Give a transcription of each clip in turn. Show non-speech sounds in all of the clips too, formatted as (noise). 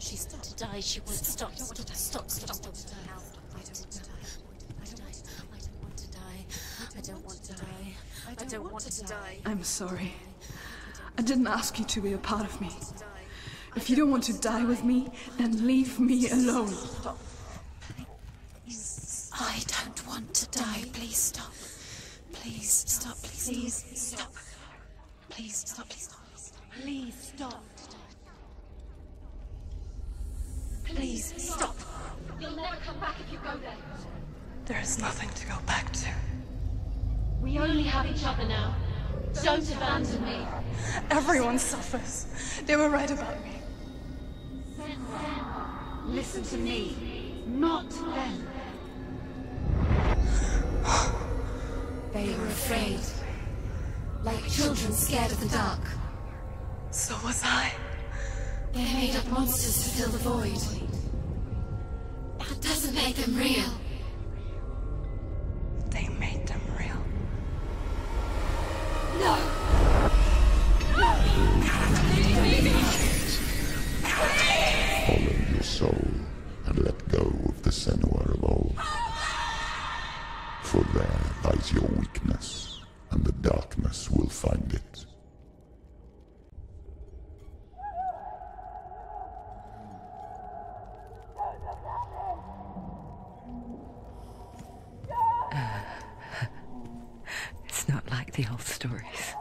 She's to die. She won't stop. Stop. Stop. Stop. Stop. I don't want to die. I don't want to die. I don't want to die. I'm sorry. I didn't ask you to be a part of me. If you don't want to die with me, then leave me alone. I don't want to die. Please stop. Please stop. Please, please stop. Please stop. Please stop. Please stop. Please stop. You'll never come back if you go there. There is nothing to go back to. We only have each other now. Don't abandon me. Everyone suffers. They were right about me. Listen to me, not them. (sighs) They were afraid. Like children scared of the dark. So was I. They made up monsters to fill the void. That doesn't make them real. Like the old stories,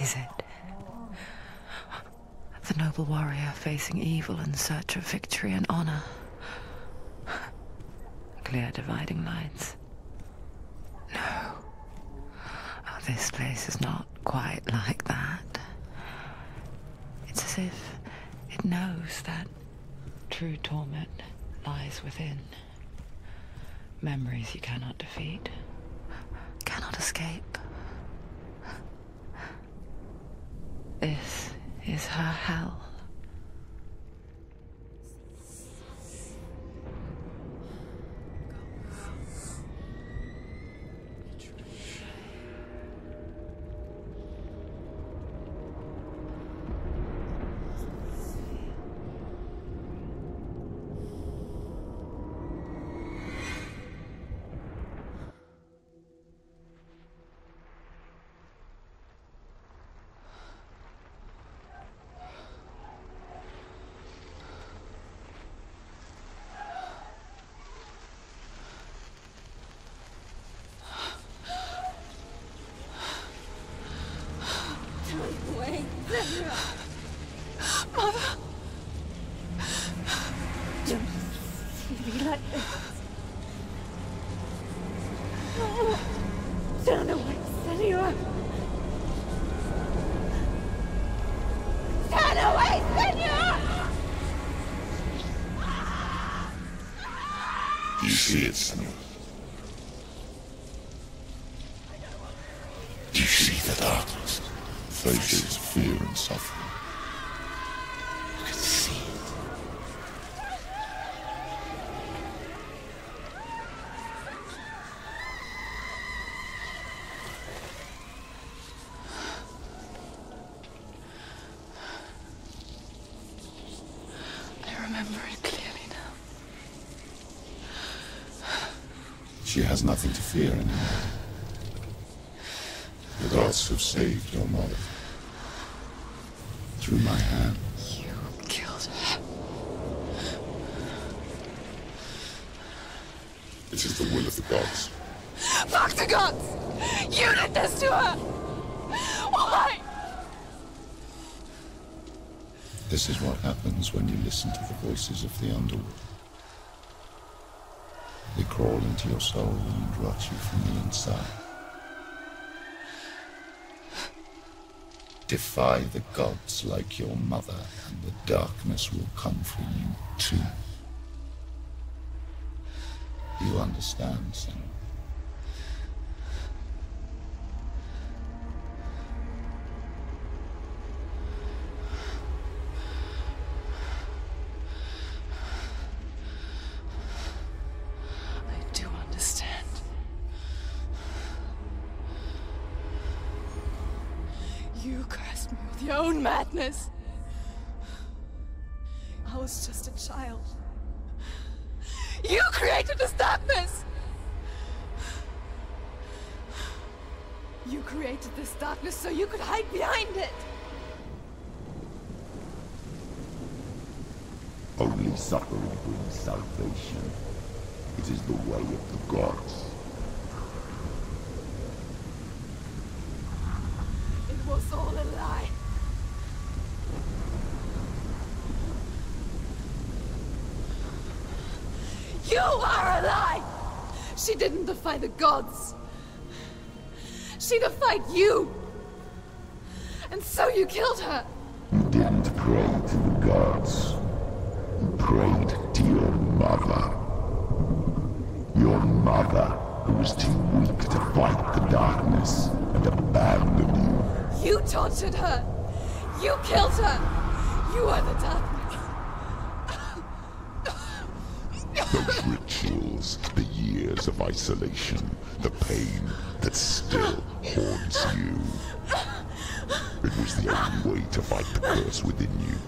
is it? The noble warrior facing evil in search of victory and honor. Clear dividing lines. No. Oh, this place is not quite like that. It's as if it knows that true torment lies within. Memories you cannot defeat, cannot escape. This is her hell. She has nothing to fear anymore. The gods have saved your mother. Through my hand. You killed her. It is the will of the gods. Fuck the gods! You did this to her! Why? This is what happens when you listen to the voices of the underworld. They crawl into your soul and rot you from the inside. Defy the gods like your mother, and the darkness will come for you too. You understand, son? You You are a lie! She didn't defy the gods. She defied you! And so you killed her! You didn't pray to the gods. You prayed to your mother. Your mother, who was too weak to fight the darkness and abandoned you. You tortured her! You killed her! You are the darkness! Those rituals, the years of isolation, the pain that still haunts you. It was the only way to fight the curse within you.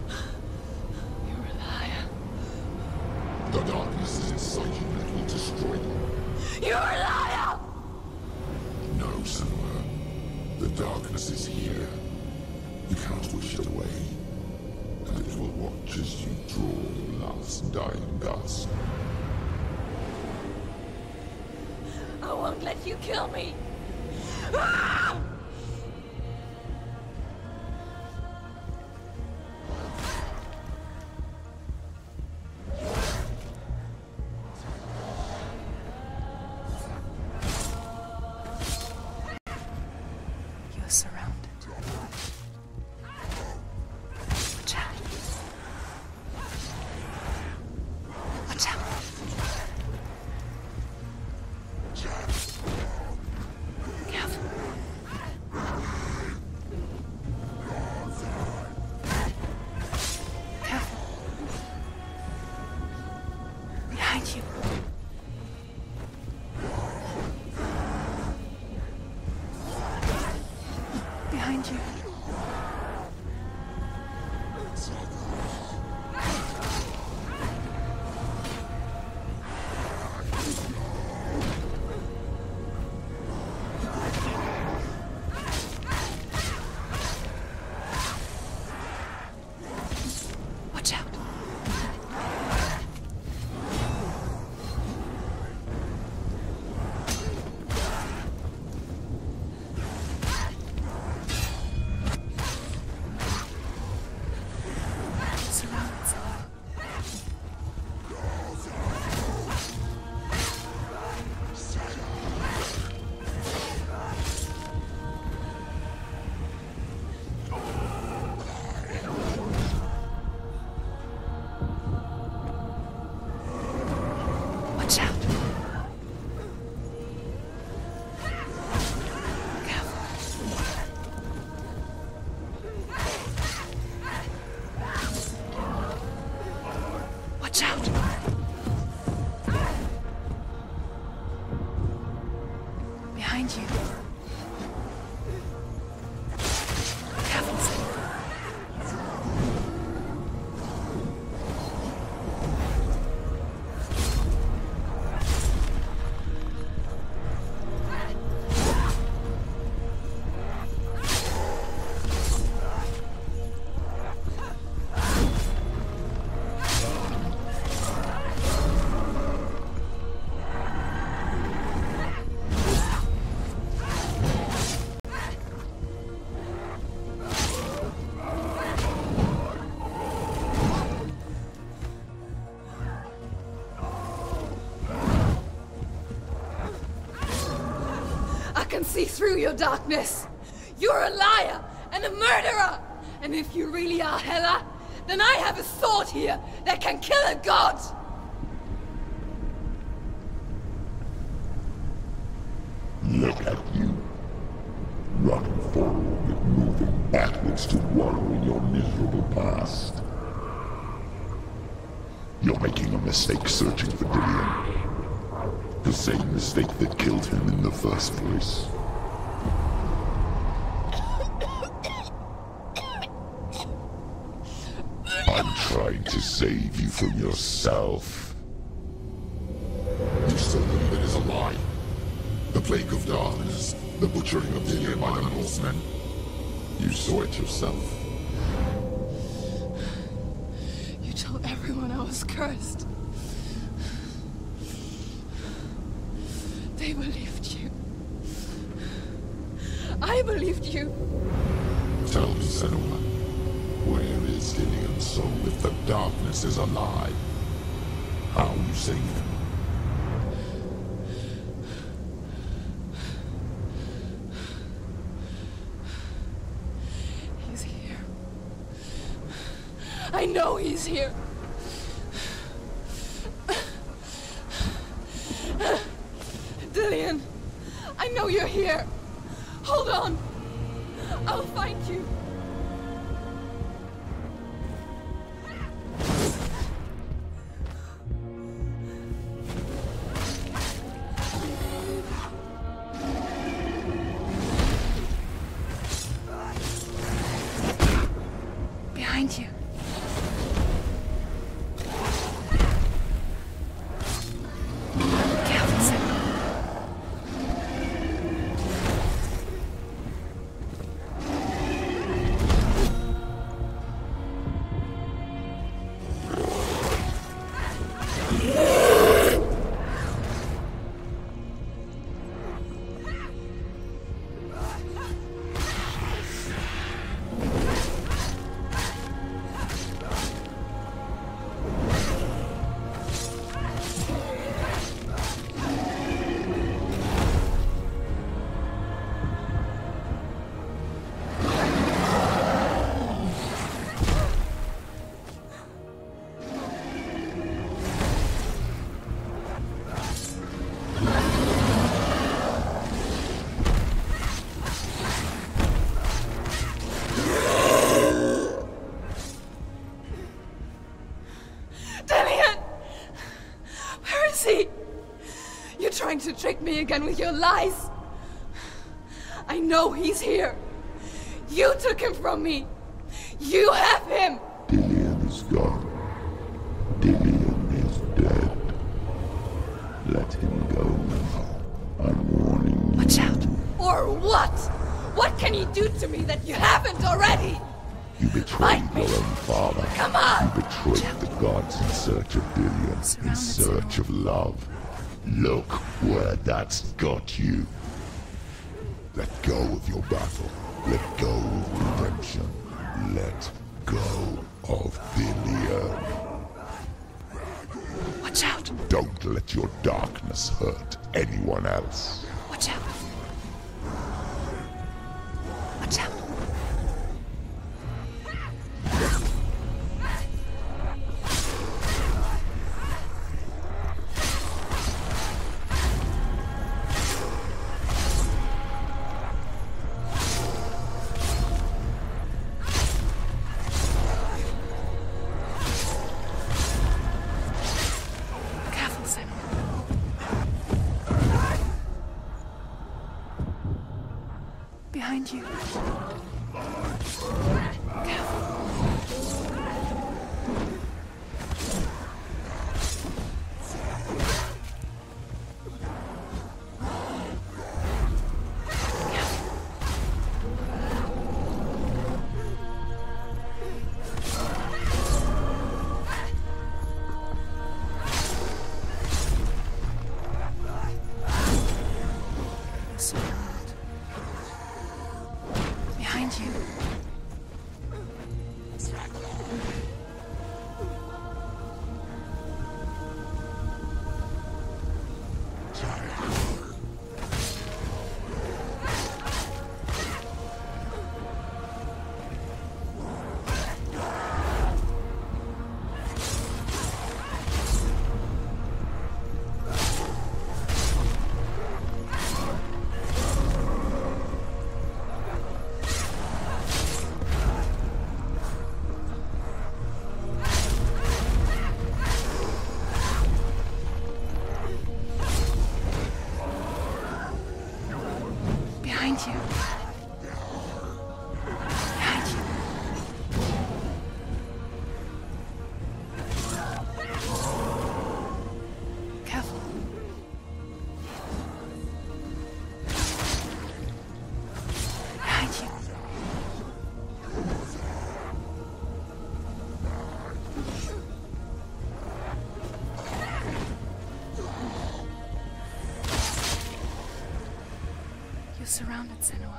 You're a liar. The darkness is inside you it will destroy you. You're a liar! No, Senua. The darkness is here. You cannot wish it away. And it will watch as you draw your last dying gasp. I let you kill me! You're see through your darkness! You're a liar and a murderer! And if you really are Hela, then I have a sword here that can kill a god! Look at you. Running forward, moving backwards to wallow in your miserable past. You're making a mistake searching for Dillion. The same mistake that killed him in the first place. I'm trying to save you from yourself. You still believe it is a lie? The plague of darkness, the butchering of Dillion by the Northmen. You saw it yourself. You told everyone I was cursed. They believed you. I believed you. Tell me, Senua, where is Dillion's soul if the darkness is a lie? How you save him? He's here. I know he's here. Yeah. Trying to trick me again with your lies. I know he's here. You took him from me. You have him. Dillion is gone. Dillion is dead. Let him go now. I'm warning you. Watch out. Or what? What can he do to me that you haven't already? You betrayed Fight me. your own father. Come on. You betrayed the gods in search of Dillion, in search of love. Look where that's got you. Let go of your battle. Let go of redemption. Let go of Dillion. Watch out. Don't let your darkness hurt anyone else. Watch out. Behind you. surrounded center.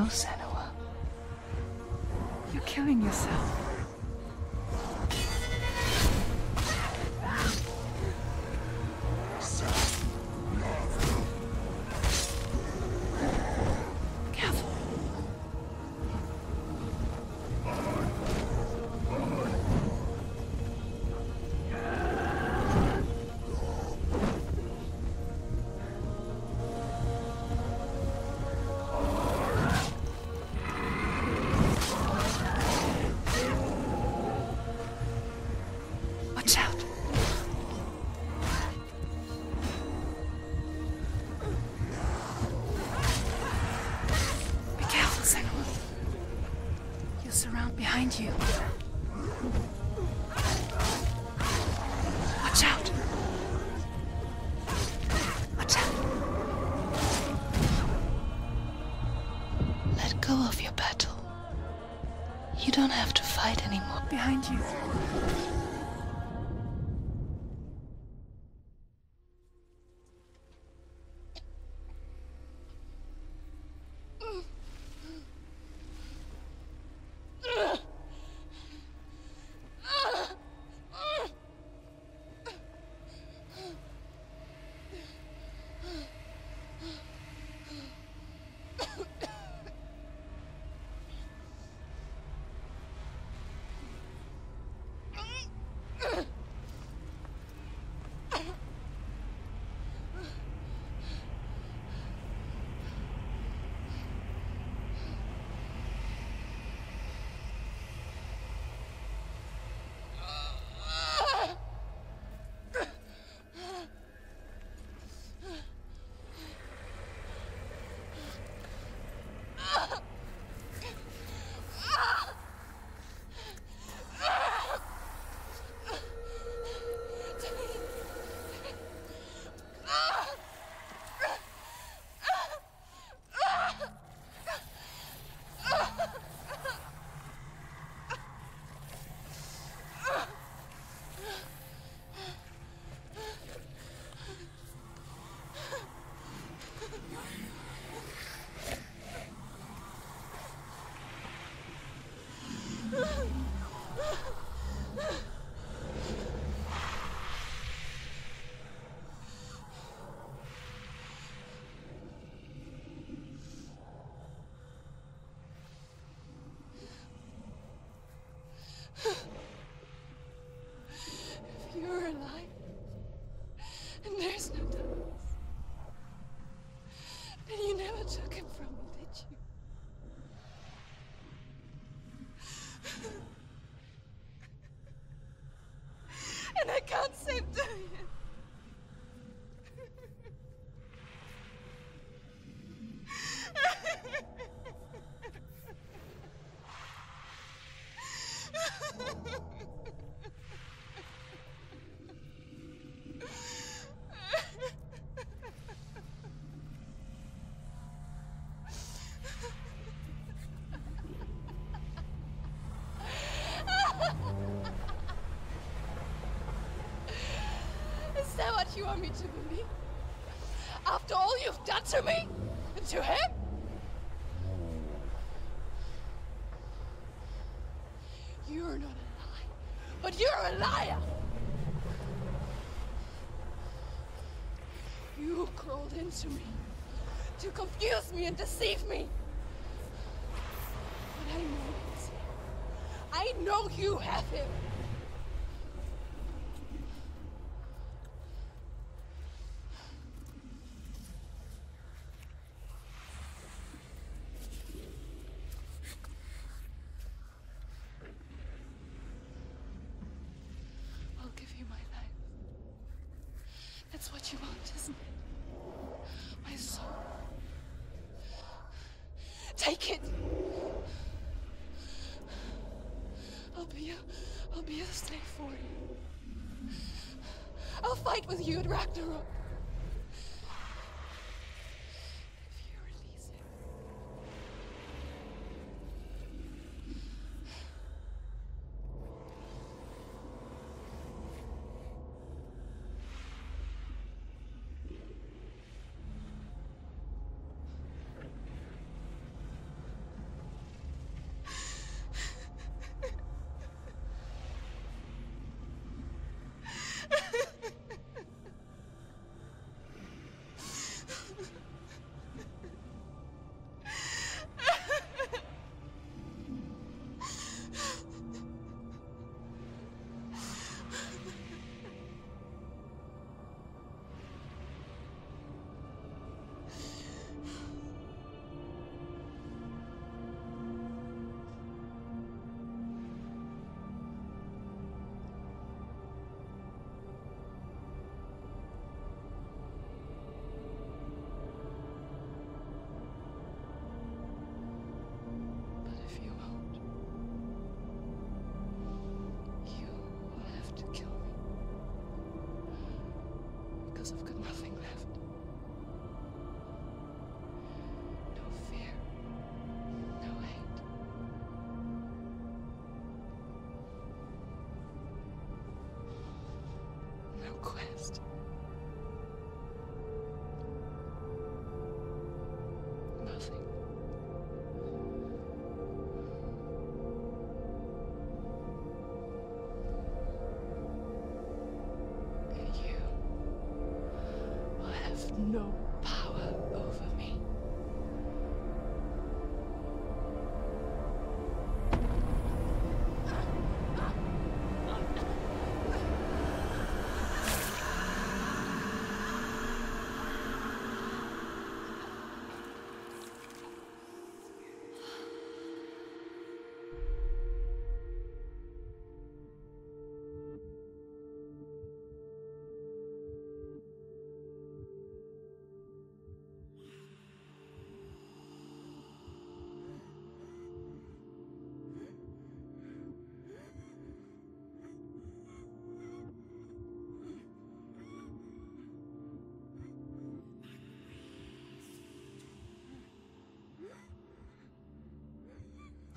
yourself. behind you. Watch out! Watch out! Let go of your battle. You don't have to fight anymore. Behind you. Did you? You want me to believe? After all you've done to me? And to him? You're not a liar, but you're a liar! You crawled into me to confuse me and deceive me. But I know he's here. I know you have him. I'll give you my life. That's what you want, isn't it? My soul. Take it. I'll be a, I'll be a slave for you. I'll fight with you at Ragnarok. I've got nothing left. No fear. No hate. No quest.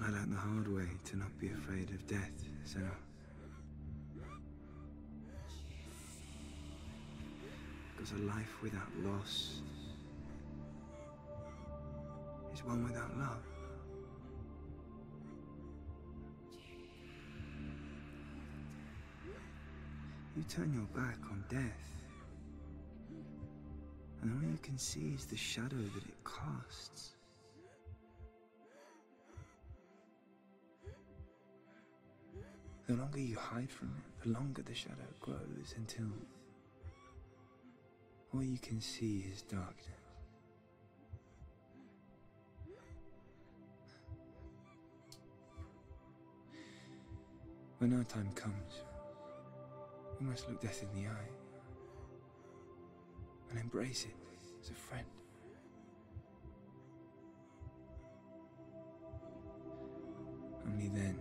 I learned the hard way to not be afraid of death, Senua. Because a life without loss is one without love. You turn your back on death, and all you can see is the shadow that it casts. The longer you hide from it, the longer the shadow grows until all you can see is darkness. When our time comes, we must look death in the eye and embrace it as a friend. Only then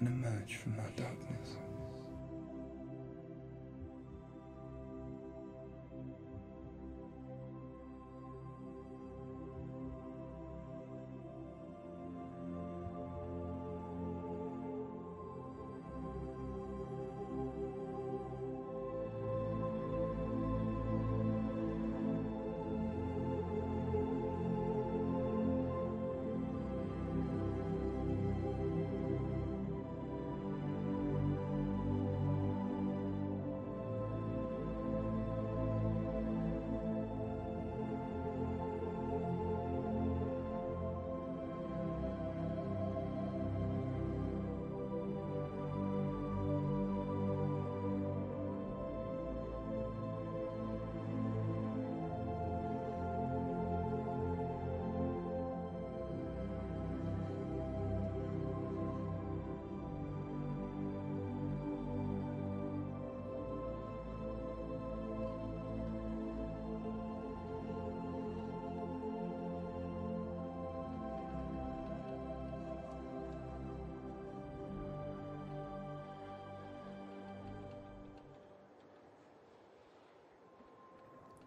And emerge from our darkness.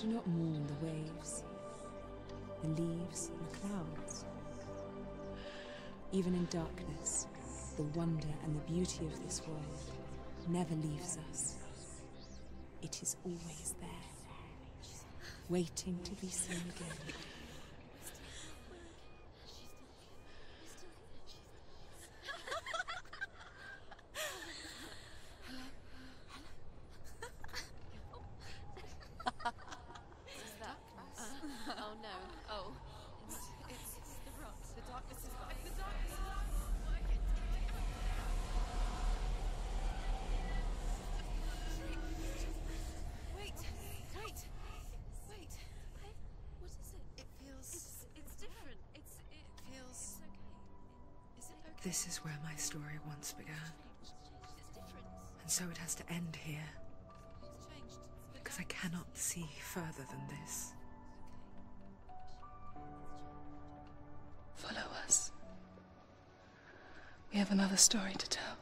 Do not mourn the waves, the leaves, and the clouds. Even in darkness, the wonder and the beauty of this world never leaves us. It is always there, waiting to be seen again. Oh no. Oh. It's, it's, it's the rot. The darkness is like the darkness is Wait. Wait. Wait. What is it? It feels. It's, it's different. It's. It feels. It's okay. Is it okay? This is where my story once began, and so it has to end here, because I cannot see further than this. Follow us. We have another story to tell.